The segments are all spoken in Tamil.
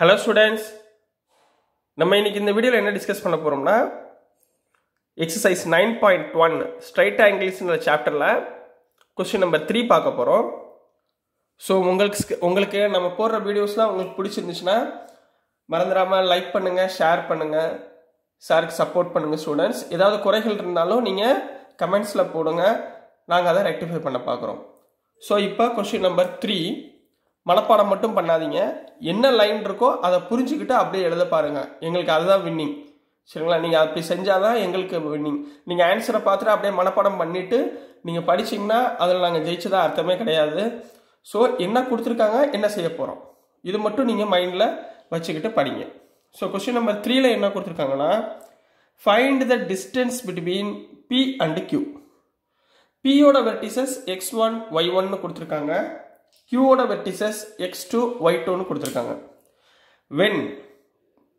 ஹலோ ஸ்டூடெண்ட்ஸ் நம்ம இன்னைக்கு இந்த வீடியோவில் என்ன டிஸ்கஸ் பண்ண போகிறோம்னா exercise nine point one straight ஆங்கிள்ஸ்ன்ற சாப்டரில் கொஸ்டின் நம்பர் த்ரீ பார்க்க போகிறோம் ஸோ உங்களுக்கு உங்களுக்கு நம்ம போடுற வீடியோஸ்லாம் உங்களுக்கு பிடிச்சிருந்துச்சுன்னா மறந்துடாமல் லைக் பண்ணுங்கள் ஷேர் பண்ணுங்கள் சாருக்கு சப்போர்ட் பண்ணுங்கள் ஸ்டூடெண்ட்ஸ் ஏதாவது குறைகள் இருந்தாலும் நீங்கள் கமெண்ட்ஸில் போடுங்க. நாங்கள் அதை ரெக்டிஃபை பண்ண பார்க்குறோம். ஸோ இப்போ கொஸ்டின் நம்பர் த்ரீ மனப்பாடம் மட்டும் பண்ணாதீங்க. என்ன லைன் இருக்கோ அதை புரிஞ்சுக்கிட்டு அப்படியே எழுத பாருங்கள் எங்களுக்கு அதுதான் வின்னிங் சரிங்களா? நீங்கள் அப்படி செஞ்சால் தான் எங்களுக்கு வின்னிங் நீங்கள் ஆன்சரை பார்த்துட்டு அப்படியே மனப்பாடம் பண்ணிவிட்டு நீங்கள் படிச்சிங்கன்னா அதில் நாங்கள் ஜெயிச்சதாக அர்த்தமே கிடையாது. ஸோ என்ன கொடுத்துருக்காங்க என்ன செய்ய போகிறோம் இது மட்டும் நீங்கள் மைண்டில் வச்சுக்கிட்டு படிங்க. ஸோ கொஸ்டின் நம்பர் த்ரீல என்ன கொடுத்துருக்காங்கன்னா find the distance between P and Q பியோட வெர்டிசஸ் எக்ஸ் ஒன் ஒய் ஒன்னு கொடுத்துருக்காங்க. கியூவோட வெர்டிசஸ் எக்ஸ் டூ ஒய் டூன்னு கொடுத்துருக்காங்க. When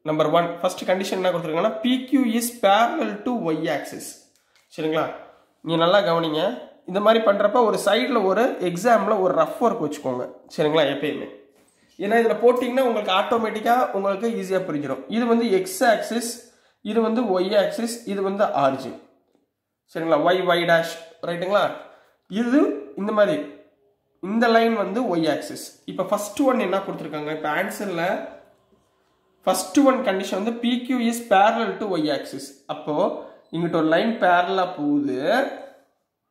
number one first condition என்ன கொடுத்துருக்காங்கன்னா PQ is parallel to y axis சரிங்களா? நீ நல்லா கவனிங்க. இந்த மாதிரி பண்ணுறப்ப ஒரு சைடில் ஒரு எக்ஸாமில் ஒரு ரஃப் ஒர்க் வச்சுக்கோங்க. சரிங்களா எப்பயுமே. ஏன்னா இதில் போட்டிங்கன்னா உங்களுக்கு ஆட்டோமேட்டிக்காக உங்களுக்கு ஈஸியாக புரிஞ்சிடும் இது வந்து எக்ஸ் ஆக்சிஸ் இது வந்து ஒய் ஆக்சிஸ் இது வந்து ஆர்ஜி சரிங்களா? ஒய் ஒய் டேஷ் ரைட்டுங்களா இது இந்த மாதிரி. இந்த லைன் வந்து ஒய் ஆக்சிஸ் இப்போ ஃபர்ஸ்ட் ஒன் என்ன கொடுத்துருக்காங்க? இப்போ ஆன்சரில் ஃபர்ஸ்ட் ஒன் கண்டிஷன் வந்து PQ is parallel to y axis அப்போது இங்கிட்ட ஒரு லைன் பேரலாக போகுது.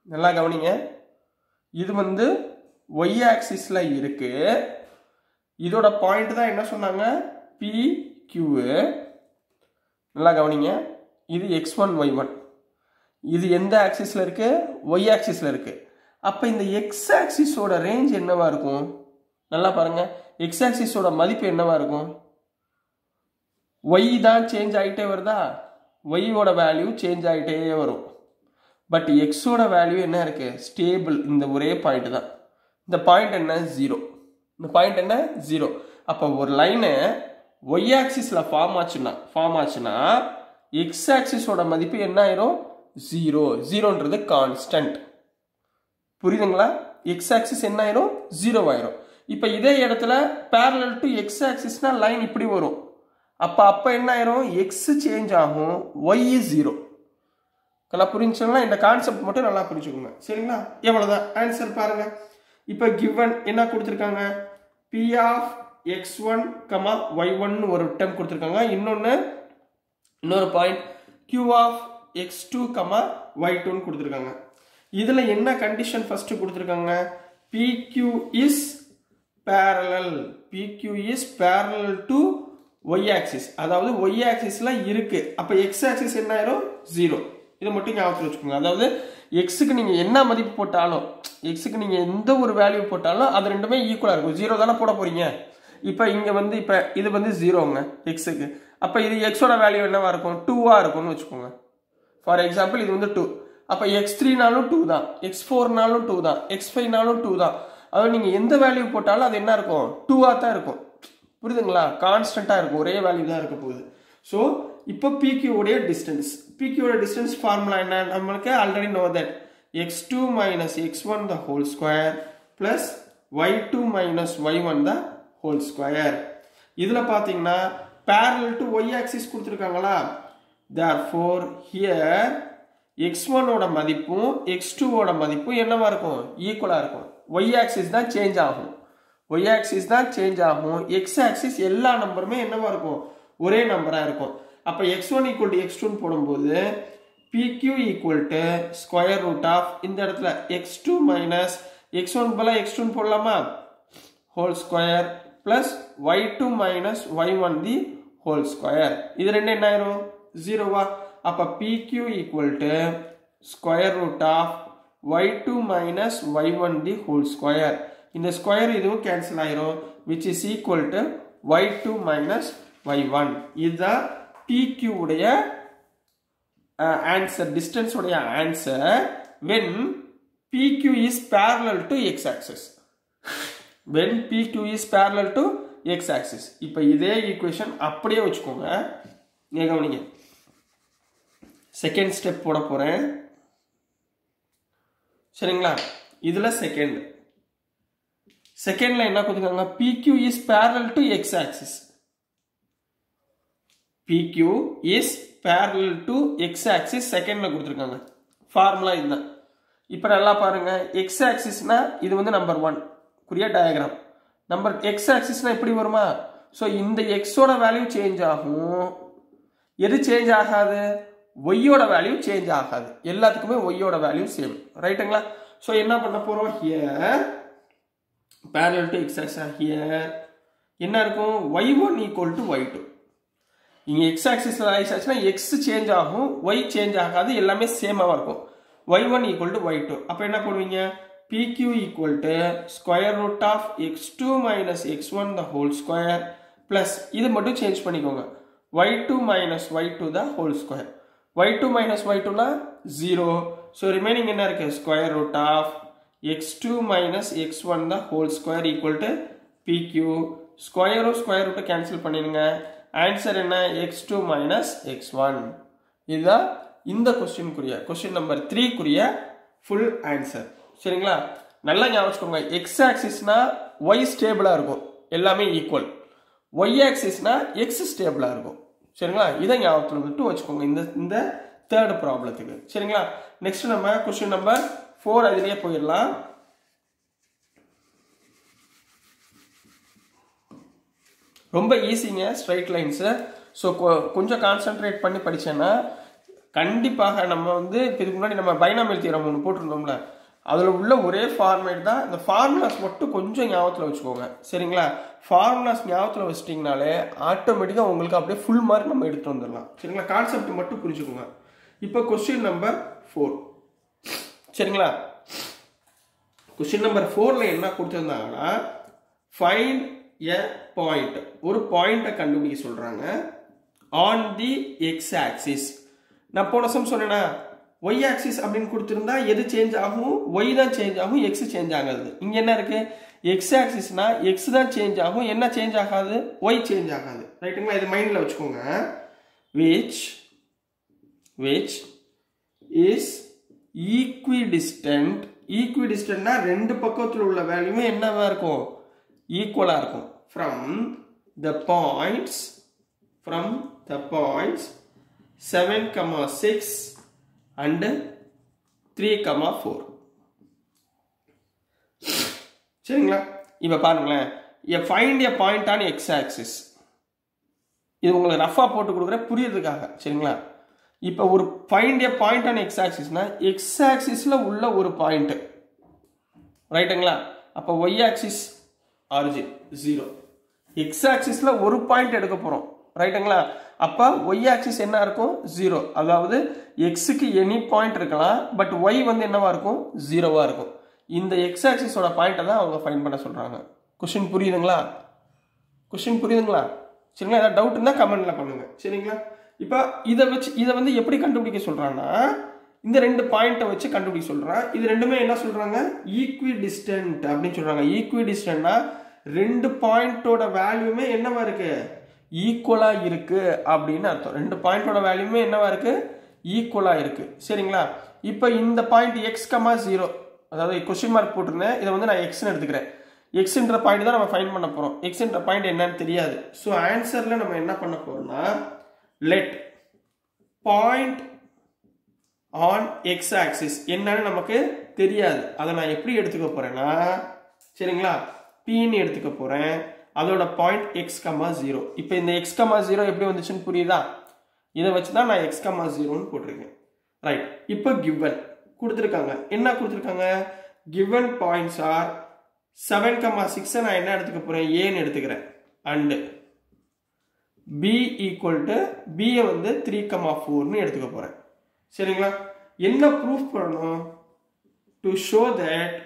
நல்லா கவனிங்க. இது வந்து ஒய் ஆக்சிஸில் இருக்கு. இதோட பாயிண்ட் தான் என்ன சொன்னாங்க? பி நல்லா கவனிங்க. இது எக்ஸ் ஒன் ஒய் ஒன் இது எந்த ஆக்சிஸில் இருக்குது ஒய் ஆக்சிஸில் இருக்குது அப்போ இந்த எக்ஸ் ஆக்சிஸோட ரேஞ்ச் என்னவா இருக்கும்? நல்லா பாருங்க. எக்ஸ் ஆக்சிஸோட மதிப்பு என்னவா இருக்கும்? ஒய் தான் சேஞ்ச் ஆகிட்டே வருதா? ஒய்யோட வேல்யூ சேஞ்ச் ஆகிட்டே வரும். பட் எக்ஸோட வேல்யூ என்ன இருக்கு? ஸ்டேபிள் இந்த ஒரே பாயிண்ட் தான். இந்த பாயிண்ட் என்ன? ஜீரோ இந்த பாயிண்ட் என்ன? ஜீரோ அப்போ ஒரு லைனு ஒய் ஆக்சிஸில் ஃபார்ம் ஆச்சுன்னா ஃபார்ம் ஆச்சுன்னா எக்ஸ் ஆக்சிஸோட மதிப்பு என்ன ஆயிரும்? ஜீரோ ஜீரோன்றது கான்ஸ்டன்ட் புரியுதுங்களா? எக்ஸ் ஆக்சிஸ் என்ன ஆயிரும்? ஜீரோ ஆயிரும். இப்போ இதே இடத்துல பேரலல் டு எக்ஸ் ஆக்சிஸ்னா லைன் இப்படி வரும். அப்போ அப்போ என்ன ஆயிரும்? எக்ஸ் சேஞ்ச் ஆகும். ஒய் ஜீரோ நல்லா புரிஞ்சுங்களா இந்த கான்செப்ட் மட்டும் நல்லா புரிஞ்சுக்கோங்க. சரிங்களா? எவ்வளோதான் ஆன்சர் பாருங்க. இப்போ கிவன் என்ன கொடுத்துருக்காங்க? P of x one comma y one ஒரு டைம் கொடுத்துருக்காங்க. இன்னொன்று இன்னொரு point Q of x two comma y டூன்னு கொடுத்துருக்காங்க. இதில் என்ன கண்டிஷன் ஃபஸ்ட்டு கொடுத்துருக்காங்க? PQ is parallel. PQ is parallel to y axis அதாவது ஒய் ஆக்சிஸில் இருக்கு. அப்போ எக்ஸ் ஆக்சிஸ் என்ன ஆயிரும்? ஜீரோ இதை மட்டும் ஞாபகத்தில் வச்சுக்கோங்க. அதாவது எக்ஸுக்கு நீங்கள் என்ன மதிப்பு போட்டாலும் எக்ஸுக்கு நீங்கள் எந்த ஒரு வேல்யூ போட்டாலும் அது ரெண்டுமே ஈக்குவலாக இருக்கும். ஜீரோ தானே போட போறீங்க? இப்போ இங்கே வந்து இப்போ இது வந்து ஜீரோங்க எக்ஸுக்கு அப்போ இது எக்ஸோட வேல்யூ என்னவா இருக்கும்? டூவாக இருக்கும்னு வச்சுக்கோங்க. ஃபார் எக்ஸாம்பிள் இது வந்து டூ அப்போ எக்ஸ் த்ரீனாலும் டூ தான். எக்ஸ் ஃபோர்னாலும் டூ தான். எக்ஸ் ஃபைவ்னாலும் டூ தான். அதாவது நீங்கள் எந்த வேல்யூ போட்டாலும் அது என்ன இருக்கும்? டூவாக தான் இருக்கும். புரியுதுங்களா? கான்ஸ்டண்ட்டாக இருக்கும். ஒரே வேல்யூ தான் இருக்க போகுது. ஸோ இப்போ பிக்யூடைய டிஸ்டன்ஸ் பிக்யூட டிஸ்டன்ஸ் ஃபார்முலா என்ன? நம்மளுக்கு already know that x two minus x one the whole square plus y two minus y one the whole square இதில் பார்த்தீங்கன்னா பேரல் டு ஒய் ஆக்சிஸ் கொடுத்துருக்காங்களா? தேர் ஃபோர் ஹியர் x1 ஓட மதிப்பும் x2 ஓட மதிப்பும் என்னவா இருக்கும்? ஈக்குவலாக இருக்கும். Y ஆக்சிஸ் தான் சேஞ்ச் ஆகும். Y ஆக்சிஸ் தான் சேஞ்ச் ஆகும். X ஆக்சிஸ் எல்லா நம்பருமே என்னவா இருக்கும்? ஒரே நம்பராக இருக்கும். அப்போ x1 ஈக்குவல் டு x2 போடும்போது PQ equal to square root of இந்த இடத்துல x2 மைனஸ் x1 பதிலா x2 போடலாமா? Whole square plus y two minus y one the whole square இது ரெண்டு என்ன ஆயிரும்? ஜீரோவா அப்போ PQ equal to square root of y two minus y one the whole square இந்த ஸ்கொயர் இதுவும் கேன்சல் ஆயிரும் which is equal to y two minus y one இதுதான் பிக்யூ உடைய ஆன்சர் டிஸ்டன்ஸ் உடைய answer when PQ is parallel to x axis when PQ is parallel to x axis இப்போ இதே ஈக்குவேஷன் அப்படியே வச்சுக்கோங்க. இங்க கவனிங்க. செகண்ட் ஸ்டெப் போட போகிறேன் சரிங்களா? இதில் செகண்ட் செகண்டில் என்ன கொடுத்துருக்காங்க PQ is parallel to x axis PQ is parallel to x axis செகண்டில் கொடுத்துருக்காங்க. ஃபார்முலா இதுதான். இப்போ நல்லா பாருங்கள் எக்ஸ் ஆக்சிஸ்னா இது வந்து நம்பர் ஒன் குறிய டயக்ராம் நம்பர் எக்ஸ் ஆக்சிஸ்னா எப்படி வருமா? ஸோ இந்த எக்ஸோட வேல்யூ சேஞ்ச் ஆகும். எது சேஞ்ச் ஆகாது? ஒய்யோட வேல்யூ சேஞ்ச் ஆகாது. எல்லாத்துக்குமே ஒய்யோட வேல்யூ சேம் ரைட்டுங்களா ஸோ என்ன பண்ண போகிறோம் here parallel to x axis or here என்ன இருக்கும்? Y one equal to y two இங்கே எக்ஸ் ஆக்சிஸில் ஆயிஸ் ஆச்சுன்னா எக்ஸ் சேஞ்ச் ஆகும். ஒய் சேஞ்ச் ஆகாது. எல்லாமே சேமாக இருக்கும். Y one equal to y two அப்போ என்ன பண்ணுவீங்க PQ square root of x two minus x one the whole square plus இது மட்டும் சேஞ்ச் பண்ணிக்கோங்க. Y two minus y y2 the whole square y2 minus y2னா 0 so remaining என்ன இருக்கு square root of x2 minus x1 the whole square equal to pq square root square root cancel பண்ணிருங்க answer என்ன x2 minus x1 இதா இந்த question குறிய question number 3 குறிய full answer சரிங்களா நல்லா ஞாபகம் x axis நா y stable இருக்கும் எல்லாமே equal y axis நா x stable இருக்கும் சரிங்களா? இதை ஞாபகத்தில் விட்டு வச்சுக்கோங்க. இந்த இந்த தேர்ட் ப்ராப்ளத்துக்கு சரிங்களா? நெக்ஸ்ட் நம்ம கொஸ்டின் நம்பர் ஃபோர் அதிலேயே போயிடலாம். ரொம்ப ஈஸிங்க ஸ்ட்ரைட் லைன்ஸு ஸோ கொஞ்சம் கான்சென்ட்ரேட் பண்ணி படித்தேன்னா கண்டிப்பாக நம்ம வந்து இப்போ இதுக்கு முன்னாடி நம்ம பைனாமியல் தீரம் ஒன்று போட்டிருந்தோம்ல. அதில் உள்ள ஒரே ஃபார்மேட் தான். இந்த ஃபார்முலாஸ் மட்டும் கொஞ்சம் ஞாபகத்தில் வச்சுக்கோங்க. சரிங்களா? ஃபார்முலாஸ் ஞாபகத்தில் வச்சிட்டிங்கனாலே ஆட்டோமேட்டிக்காக உங்களுக்கு அப்படியே ஃபுல் மார்க் நம்ம எடுத்துகிட்டு வந்துடலாம். சரிங்களா? கான்செப்ட் மட்டும் புரிஞ்சுக்கோங்க. இப்போ கொஸ்டின் நம்பர் ஃபோர் சரிங்களா? கொஸ்டின் நம்பர் ஃபோரில் என்ன கொடுத்துருந்தாங்கன்னா ஃபைன் எ பாயிண்ட் ஒரு பாயிண்ட்டை கண்டுபிடிக்க சொல்கிறாங்க ஆன் தி எக்ஸ் ஆக்சிஸ் நான் போன சம் சொன்னேன்னா ஒய் ஆக்சிஸ் அப்படின்னு கொடுத்துருந்தா எது சேஞ்ச் ஆகும்? ஒய் தான் சேஞ்ச் ஆகும் எக்ஸ் சேஞ்ச் ஆகாது. இங்கே என்ன இருக்கு? எக்ஸ் ஆக்சிஸ்னா எக்ஸ் தான் சேஞ்ச் ஆகும். என்ன சேஞ்ச் ஆகாது? ஒய் சேஞ்ச் ஆகாது. ரைட்டுங்களா இது மைண்டில் வச்சுக்கோங்க. விச் விச் இஸ் ஈக்விடிஸ்டன்ட் ஈக்விடிஸ்டன்ட்னா ரெண்டு பக்கத்தில் உள்ள வேல்யூமே என்னவா இருக்கும்? ஈக்குவலாக இருக்கும். From the points from the points seven comma six and three comma four சரிங்களா? இப்போ பாருங்களேன். A find a point on x axis இது உங்களுக்கு ரஃபாக போட்டு கொடுக்குறேன். புரியுறதுக்காக. சரிங்களா? இப்போ ஒரு find a point on x axis x ஆக்சிஸில் உள்ள ஒரு பாயிண்ட் ரைட்டுங்களா அப்போ y axis origin zero x ஆக்சிஸில் ஒரு பாயிண்ட் எடுக்க போகிறோம் ரைட்டுங்களா அப்போ ஒய் ஆக்சிஸ் என்ன இருக்கும்? ஜீரோ அதாவது எக்ஸுக்கு எனி பாயிண்ட் இருக்கலாம் பட் ஒய் வந்து என்னவா இருக்கும்? ஜீரோவாக இருக்கும். இந்த எக்ஸ் ஆக்சிஸோட பாயிண்ட்டை தான் அவங்க ஃபைன் பண்ண சொல்கிறாங்க கொஷின் புரியுதுங்களா? கொஷின் புரியுதுங்களா? சரிங்களா? ஏதாவது டவுட் இருந்தால் கமெண்ட்டில் பண்ணுங்கள் சரிங்களா? இப்போ இதை வச்சு இதை வந்து எப்படி கண்டுபிடிக்க சொல்கிறாங்கன்னா இந்த ரெண்டு பாயிண்ட்டை வச்சு கண்டுபிடிக்க சொல்கிறேன் இது ரெண்டுமே என்ன சொல்கிறாங்க ஈக்வி டிஸ்டன்ட் அப்படின்னு சொல்கிறாங்க ஈக்வி டிஸ்டன்ட்னா ரெண்டு பாயிண்ட்டோட வேல்யூமே என்னவா இருக்குது ஈக்குவலாக இருக்குது அப்படின்னு அர்த்தம். ரெண்டு பாயிண்டோட வேல்யூமே என்னவா இருக்குது ஈக்குவலாக இருக்குது சரிங்களா? இப்போ இந்த பாயிண்ட் எக்ஸ் கமா ஜீரோ அதாவது கொஸ்டின் மார்க் போட்டிருந்தேன். இதை வந்து நான் எக்ஸ்னு எடுத்துக்கிறேன். எக்ஸ்ன்ற பாயிண்ட் தான் நம்ம ஃபைன் பண்ண போகிறோம் எக்ஸ்ன்ற பாயிண்ட் என்னன்னு தெரியாது. ஸோ ஆன்சரில் நம்ம என்ன பண்ண போகிறோம்னா let point on x axis என்னன்னு நமக்கு தெரியாது. அதை நான் எப்படி எடுத்துக்க போகிறேன்னா சரிங்களா? பின்னு எடுத்துக்க போகிறேன் அதோட பாயிண்ட் எக்ஸ் கமா ஜீரோ இப்போ இந்த எக்ஸ் கமா ஜீரோ எப்படி வந்துச்சுன்னு புரியுதா? இதை வச்சு தான் நான் எக்ஸ் கமா ஜீரோன்னு போட்டிருக்கேன். ரைட் இப்போ கிவன் கொடுத்துருக்காங்க. என்ன கொடுத்துருக்காங்க? Given points are seven comma சிக்ஸை நான் என்ன எடுத்துக்க போகிறேன் ஏன்னு எடுத்துக்கிறேன். அண்டு பி ஈக்குவல் டு பியை வந்து த்ரீ கமா ஃபோர்னு எடுத்துக்க போகிறேன் சரிங்களா? என்ன ப்ரூஃப் பண்ணணும்? டு ஷோ தட்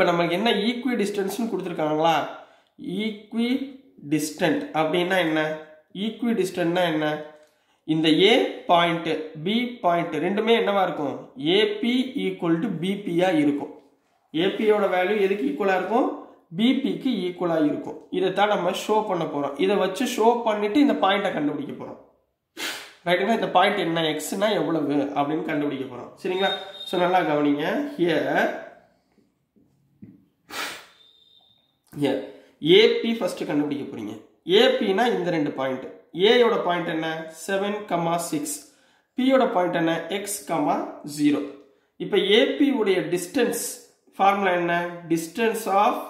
இப்போ நம்மளுக்கு என்ன ஈக்வி டிஸ்டன்ஸ்னு கொடுத்துருக்காங்களா? ஈக்வி டிஸ்டன்ட் அப்படின்னா என்ன? ஈக்வி டிஸ்டன்ட்னா என்ன? இந்த ஏ பாயிண்ட்டு பி பாயிண்ட் ரெண்டுமே என்னவா இருக்கும்? ஏபி ஈக்குவல் டு பிபியாக இருக்கும். ஏபியோட வேல்யூ எதுக்கு ஈக்குவலாக இருக்கும்? பிபிக்கு ஈக்குவலாக இருக்கும். இதை தான் நம்ம ஷோ பண்ண போகிறோம் இதை வச்சு ஷோ பண்ணிவிட்டு இந்த பாயிண்ட்டை கண்டுபிடிக்க போகிறோம் ரைட்டுங்களா இந்த பாயிண்ட் என்ன? எக்ஸ்னா எவ்வளவு? அப்படின்னு கண்டுபிடிக்க போகிறோம் சரிங்களா? ஸோ நல்லா கவனிங்க. ஹியர் ஹியர் ஏபி ஃபர்ஸ்ட் கண்டுபிடிக்க போறீங்க. ஏபினா இந்த ரெண்டு பாயிண்ட் ஏயோட பாயிண்ட் என்ன? செவன் கமா சிக்ஸ் பியோட பாயிண்ட் என்ன? எக்ஸ் கமா ஜீரோ இப்போ ஏபி உடைய டிஸ்டன்ஸ் ஃபார்முலா என்ன? Distance of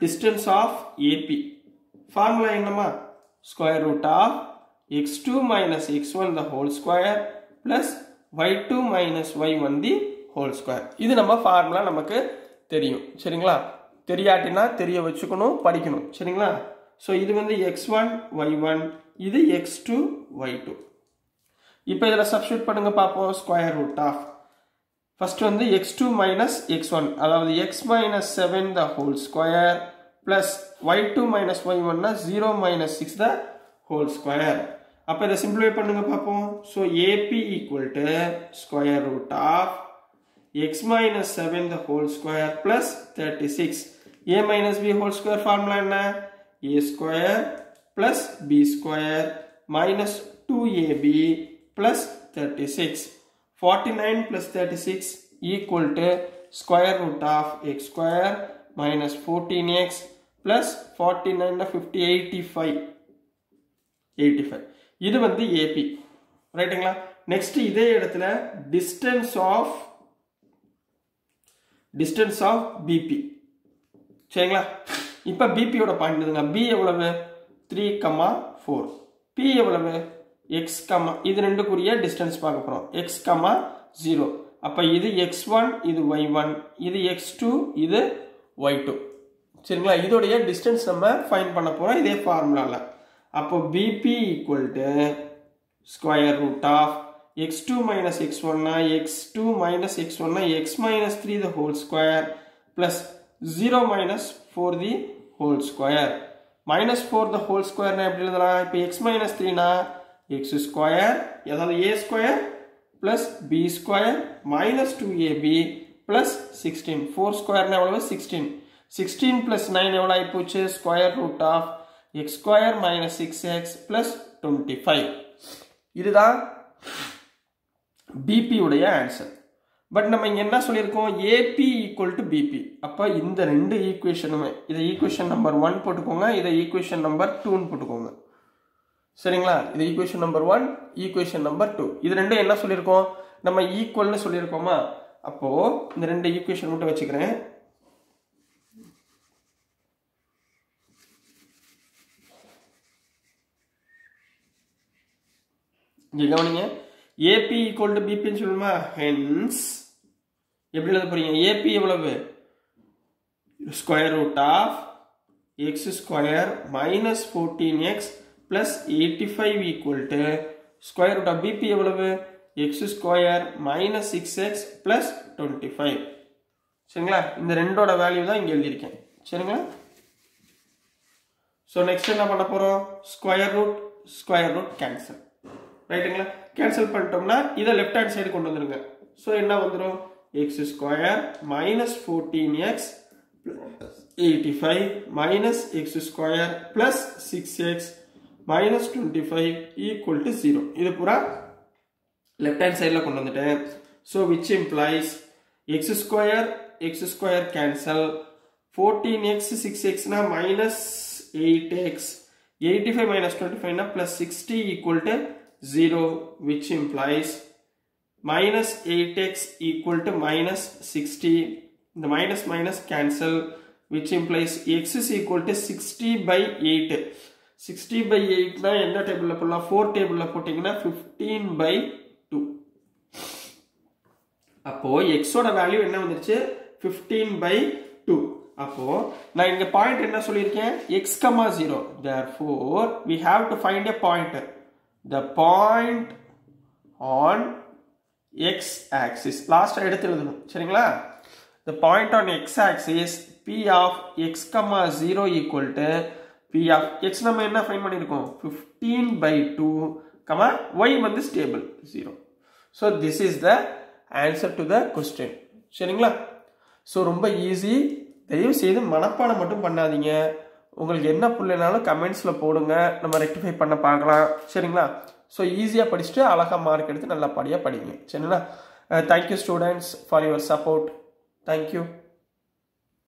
distance of AB formula என்னமா square root of x two minus x one the whole square plus y two minus y one the whole square இது நம்ம ஃபார்முலா நமக்கு தெரியும். சரிங்களா? தெரியாட்டினா தெரிய வச்சுக்கணும் படிக்கணும். சரிங்களா? ஸோ இது வந்து எக்ஸ் ஒன் ஒய் ஒன் இது எக்ஸ் டூ ஒய் டூ இப்போ இதில் சப்ஸ்டியூட் பண்ணுங்க பார்ப்போம் ஸ்கொயர் ரூட் ஆஃப் ஃபஸ்ட்டு வந்து x two minus x one அதாவது x minus seven the whole square plus y two minus y ஒன்னா zero minus six the whole square அப்போ இதை சிம்பிளிஃபை பண்ணுங்க பார்ப்போம் so AB equal to square root of x minus seven the whole square plus thirty six a minus b whole square formula என்ன? A square plus b square minus two ab plus thirty six 49 plus 36 equal to square root of x square minus 14x plus 49 50 85 85 இது வந்து AP ரைட்டுங்களா நெக்ஸ்ட் இதே இடத்துல distance of distance of BP சரிங்களா? இப்போ பிபியோட பாயிண்ட் இதுங்க. பி எவ்வளவு? த்ரீ கமா ஃபோர் பி எவ்வளவு? எக்ஸ் கம்மா இது ரெண்டுக்குரிய டிஸ்டன்ஸ் பார்க்க போகிறோம் எக்ஸ் கமா ஜீரோ அப்போ இது எக்ஸ் ஒன் இது ஒய் ஒன் இது எக்ஸ் டூ இது ஒய் டூ சரிங்களா? இதோடைய டிஸ்டன்ஸ் நம்ம ஃபைன் பண்ண போகிறோம் இதே ஃபார்முலாவில் அப்போ PB equal to square root of x two minus x ஒன்னா எக்ஸ் டூ மைனஸ் எக்ஸ் ஒன்னா x minus three the whole square plus zero minus four the whole square minus four the whole ஸ்கொயர்னா எப்படி எழுதலாம்? இப்போ எக்ஸ் மைனஸ் த்ரீனா எக்ஸ் ஸ்கொயர் ஏதாவது a square plus b square minus two ab plus sixteen four ஸ்கொயர்னா எவ்வளவு? சிக்ஸ்டீன் சிக்ஸ்டீன் ப்ளஸ் நைன் எவ்வளோ ஆகிப்போச்சு square root of x square minus six x plus twenty five இதுதான் பிபி உடைய ஆன்சர் பட் நம்ம இங்கே என்ன சொல்லியிருக்கோம்? ஏபி ஈக்குவல் டு பிபி அப்போ இந்த ரெண்டு ஈக்குவேஷனுமே இதை ஈக்குவேஷன் நம்பர் ஒன் போட்டுக்கோங்க இதை ஈக்குவேஷன் நம்பர் டூன்னு போட்டுக்கோங்க. சரிங்களா? இது equation number one equation number two இது ரெண்டும் என்ன சொல்லியிருக்கோம்? நம்ம ஈக்குவல்னு சொல்லியிருக்கோமா? அப்போ இந்த ரெண்டு ஈக்குவேஷன் மட்டும் வச்சுக்கிறேன். இங்கே கவனிங்க. ஏபி ஈக்குவல் டு பிபின்னு சொல்லணுமா ஹென்ஸ் எப்படி எழுத போறீங்க? ஏபி எவ்வளவு? Square root of x square minus fourteen x plus eighty five equal to square root of PB எவ்வளவு? X square minus six x plus twenty five சரிங்களா? இந்த ரெண்டோட வேல்யூ தான் இங்கே எழுதியிருக்கேன். சரிங்களா? ஸோ நெக்ஸ்ட் என்ன பண்ண போகிறோம் square root square root cancel ரைட்டுங்களா கேன்சல் பண்ணிட்டோம்னா இதை லெஃப்ட் ஹேண்ட் சைடு கொண்டு வந்துருங்க. ஸோ என்ன வந்துடும் x square minus fourteen x eighty five minus x square plus six x minus twenty five equal to zero இது பூரா லெஃப்ட் ஹேண்ட் சைடில் கொண்டு வந்துட்டேன். So which implies x square x square cancel fourteen x six எக்ஸ்னா minus eight x eighty five minus twenty ஃபைவ்னா plus sixty equal to zero which implies minus eight x equal to minus sixty இந்த minus minus cancel which implies x is equal to sixty by eight sixty by எயிட்னா எந்த டேபிளில் போடலாம் ஃபோர் டேபிளில் போட்டிங்கன்னா ஃபிஃப்டீன் பை டூ அப்போ எக்ஸோட வேல்யூ என்ன வந்துருச்சு ஃபிஃப்டீன் பை டூ அப்போ நான் இங்க பாயிண்ட் என்ன சொல்லியிருக்கேன் x comma zero therefore we have to find the point the x on x axis எடுத்து எழுதணும் சரிங்களா? The point on x axis P of x comma zero equal to P of x நம்ம என்ன ஃபைன் பண்ணியிருக்கோம் fifteen by two comma y வந்து stable zero so this is the answer to the question சரிங்களா? ஸோ ரொம்ப ஈஸி தயவு செய்து மனப்பாடம் மட்டும் பண்ணாதீங்க. உங்களுக்கு என்ன பிள்ளைனாலும் கமெண்ட்ஸில் போடுங்க. நம்ம ரெக்டிஃபை பண்ண பார்க்கலாம். சரிங்களா? ஸோ ஈஸியாக படிச்சுட்டு அழகாக மார்க் எடுத்து நல்லா படியாக படிங்க. சரிங்களா? Thank you students for your support thank you